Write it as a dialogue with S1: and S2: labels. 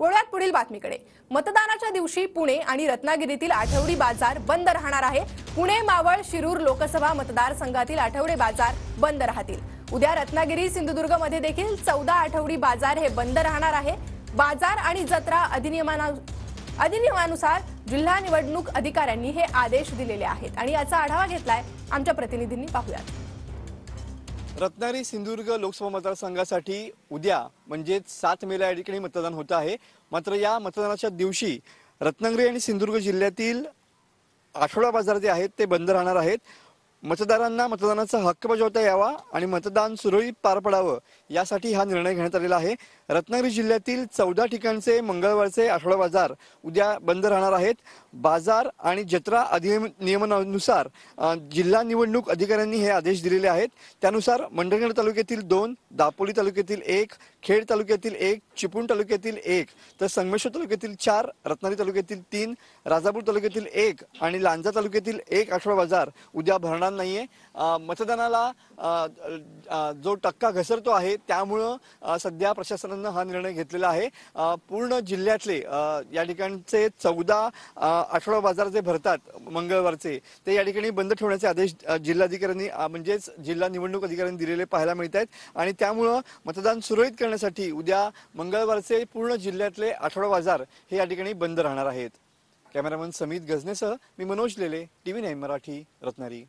S1: वळूयात पुढील बातमीकडे. मतदानाच्या दिवशी पुणे आणि रत्नागिरीतील आठवडी बाजार बंद राहणार आहे. पुणे मावळ शिरूर लोकसभा मतदारसंघातील आठवडे बाजार बंद राहतील. उद्या रत्नागिरी सिंधुदुर्गमध्ये देखील चौदा आठवडी बाजार हे बंद राहणार आहे. बाजार आणि जत्रा अधिनियमाना अधिनियमानुसार जिल्हा निवडणूक अधिकाऱ्यांनी हे आदेश दिलेले आहेत. आणि याचा आढावा घेतलाय आमच्या प्रतिनिधींनी. पाहूयात.
S2: रत्नागिरी सिंधुदुर्ग लोकसभा मतदारसंघासाठी उद्या म्हणजेच सात मेला या ठिकाणी मतदान होतं आहे. मात्र या मतदानाच्या दिवशी रत्नागिरी आणि सिंधुदुर्ग जिल्ह्यातील आठवडा बाजार जे आहेत ते बंद राहणार आहेत. मतदारांना मतदानाचा हक्क बजावता यावा आणि मतदान सुरळीत पार पडावं यासाठी हा निर्णय घेण्यात आलेला आहे. रत्नागिरी जिल्ह्यातील चौदा ठिकाणचे मंगळवारचे आठवडा बाजार उद्या बंद राहणार आहेत. बाजार आणि जत्रा अधिनियम नियमनानुसार जिल्हा निवडणूक अधिकाऱ्यांनी हे आदेश दिलेले आहेत. त्यानुसार मंडणगड तालुक्यातील दोन दापोली तालुक्यातील एक खेड तालुक्यातील एक चिपळूण तालुक्यातील एक तर संगमेश्वर तालुक्यातील चार रत्नागिरी तालुक्यातील तीन राजापूर तालुक्यातील एक आणि लांजा तालुक्यातील एक आठवडा बाजार उद्या भरणार नाहीये. मतदानाला जो टक्का घसरतो आहे त्यामुळं सध्या प्रशासनानं हा निर्णय घेतलेला आहे. पूर्ण जिल्ह्यातले या ठिकाणचे चौदा आठवडा बाजार जे भरतात मंगळवारचे ते या ठिकाणी बंद ठेवण्याचे आदेश जिल्हाधिकाऱ्यांनी म्हणजेच जिल्हा निवडणूक अधिकाऱ्यांनी दिलेले पाहायला मिळत आहेत. आणि त्यामुळं मतदान सुरळीत करण्यासाठी उद्या मंगळवारचे पूर्ण जिल्ह्यातले आठवडा बाजार हे या ठिकाणी बंद राहणार आहेत. कॅमेरामन समित गजनेसह मी मनोज लेले टीव्ही नाईन मराठी रत्नागिरी.